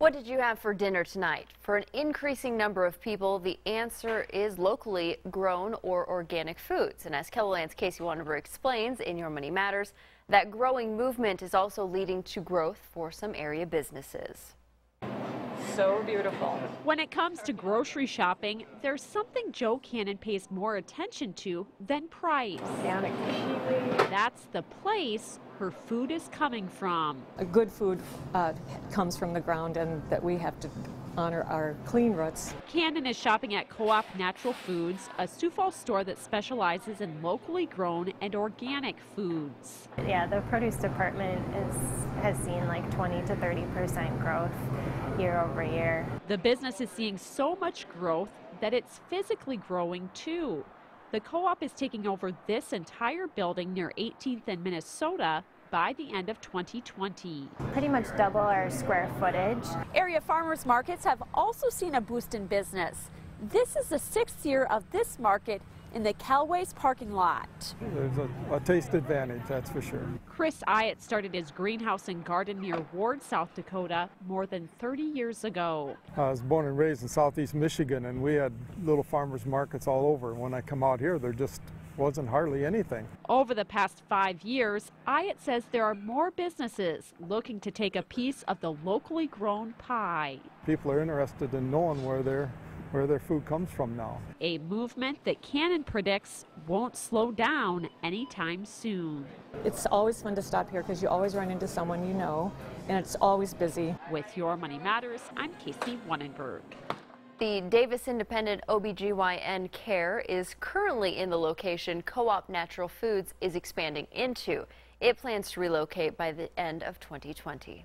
What did you have for dinner tonight? For an increasing number of people, the answer is locally grown or organic foods. And as KELOLAND's Casey Wonnenberg explains in Your Money Matters, that growing movement is also leading to growth for some area businesses. So beautiful. When it comes to grocery shopping, there's something Joe Cannon pays more attention to than price. Organic. That's the place her food is coming from. A good food uh, comes from the ground and that we have to honor our clean roots. Cannon is shopping at Co-op Natural Foods, a Sioux Falls store that specializes in locally grown and organic foods. Yeah, the produce department is has seen like 20 to 30 percent growth year over year. The business is seeing so much growth that it's physically growing too. The co-op is taking over this entire building near 18th and Minnesota by the end of 2020. Pretty much double our square footage. Area farmers markets have also seen a boost in business. This is the sixth year of this market in the Calways parking lot. There's a, a, taste advantage, that's for sure. Chris Iott started his greenhouse and garden near Ward, South Dakota more than 30 years ago. I was born and raised in southeast Michigan and we had little farmers markets all over. When I come out here, there just wasn't hardly anything. Over the past five years, Iott says there are more businesses looking to take a piece of the locally grown pie. People are interested in knowing where they're where their food comes from now. A movement that Cannon predicts won't slow down anytime soon. It's always fun to stop here because you always run into someone you know, and it's always busy. With Your Money Matters, I'm Casey Wonnenberg. The Davis Independent OBGYN care is currently in the location Co-op Natural Foods is expanding into. It plans to relocate by the end of 2020.